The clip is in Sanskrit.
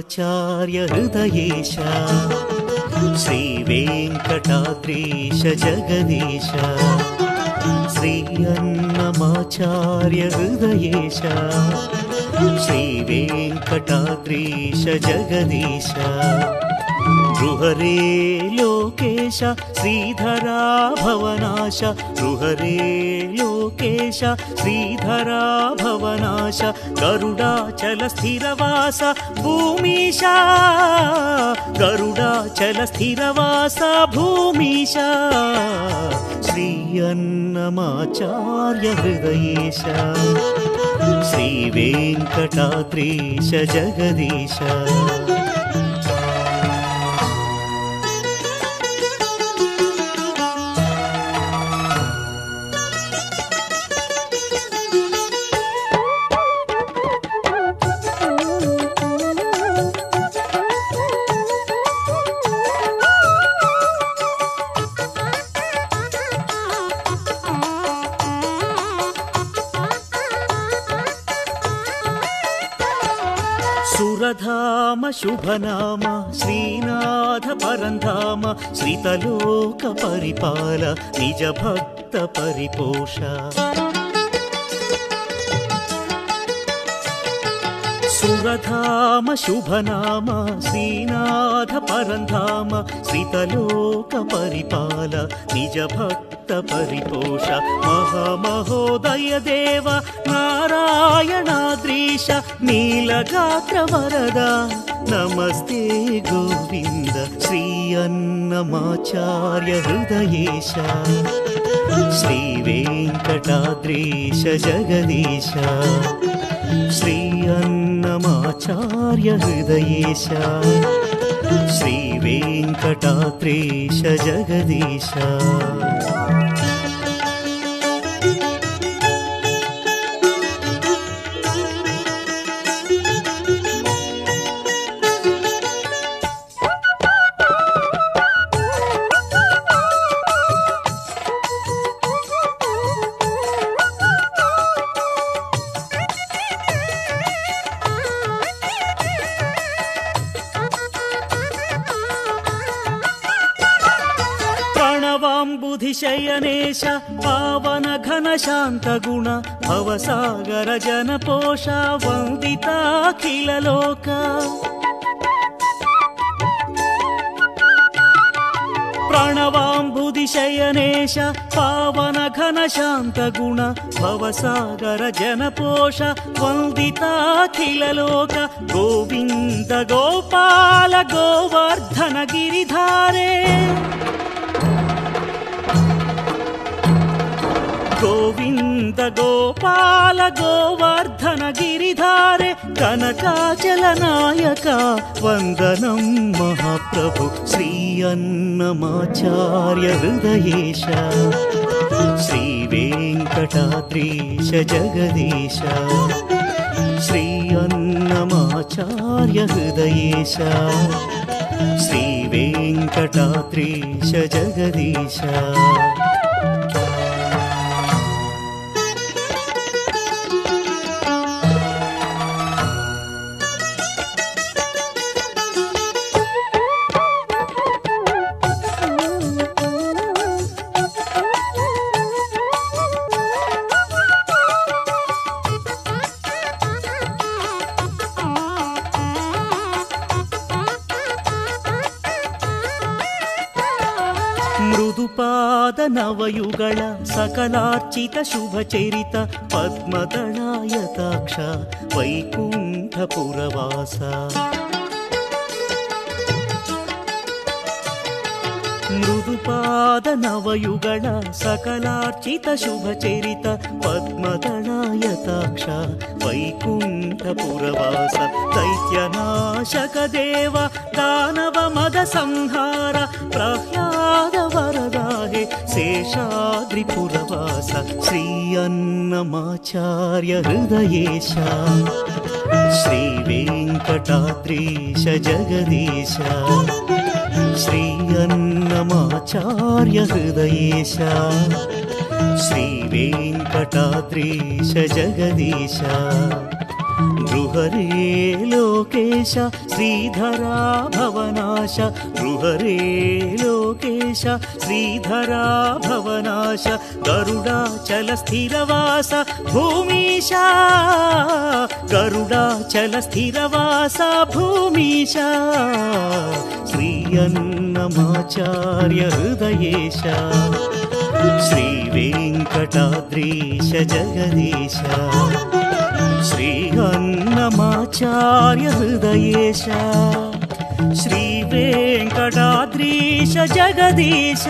श्रीयन्नमाचार्य हृदयेश श्रीवेङ्कटाद्रीश जगदीश श्रीयन्नमाचार्य हृदयेश श्रीवेङ्कटाद्रीश जगदीश गृहरे लोकेश श्रीधरा भवनाश। गृहरे लोकेश श्रीधरा भवनाश। गरुडाचल स्थिरवास भूमीश। गरुडाचल स्थिरवास भूमीश। श्रीयन्नमाचार्य हृदयेश। श्रीवेङ्कटाद्रीश जगदीश सुरधाम शुभनाम श्रीनाथ परन्धाम श्रितलोक परिपाल सुरधाम शुभनाम श्रीनाथ परन्धाम श्रितलोक परिपाल निज भक्त परिपोष महामहोदय देव नारायणाद्रीश नीलगात्र वरदा। नमस्ते गोविन्द श्री अन्नमाचार्य हृदयेश। श्रीवेङ्कटाद्रीश जगदीश। श्री अन्नमाचार्य हृदयेश श्रीवेङ्कटाद्रीश जगदीश प्रणवाम्बुधिशयनेश पावन घन शान्त गुण भवसागर जनपोष वन्दिताखिल लोक। प्रणवाम्बुधिशयनेश पावन घन शान्त गुण भवसागर जनपोष वन्दिताखिल लोक। गोविन्द गोपाल गोवर्धन गिरिधारे गोविन्द गोपाल गोवर्धन गिरिधारे कनकाचलनायक वन्दनं महाप्रभु श्री अन्नमाचार्य हृदयेश श्रीवेङ्कटाद्रीश जगदीश श्री अन्नमाचार्य हृदयेश श्रीवेङ्कटाद्रीश जगदीश ಮೃದುಪಾದ ನವಯುಗಳ ಸಕಲಾರ್ಚಿತ ಶುಭಚರಿತ ಪದ್ಮದಳಾಯತಾಕ್ಷ ವೈಕುಂಠ ಪುರವಾಸ ಮೃದುಪಾದ ನವಯುಗಳ ಸಕಲಾರ್ಚಿತ ಶುಭಚರಿತ ಪದ್ಮದಳಾಯತಾಕ್ಷ ವೈಕುಂಠ ಪುರವಾಸ ದೈತ್ಯನಾಶಕ ದೇವ ದಾನವ ಮದ ಸಂಹಾರ शा श्री अन्नमाचार्य हृदयेश श्रीवेङ्कटात्री श जगदीश श्री अन्नमाचार्य हृदयेश श्रीवेङ्कटात्रिश जगदीश। नृहरे लोकेश श्रीधरा भवनाश। नृहरे लोकेश श्रीधरा भवनाश। गरुडाचलस्थिरवास भूमिशा। करुडाचल स्थिरवासा भूमिशा। श्री हृदयेश श्रीवेङ्कटाद्रीश जगदीश। श्री अन्नमाचार्य हृदयेश श्रीवेङ्कटाद्रीश जगदीश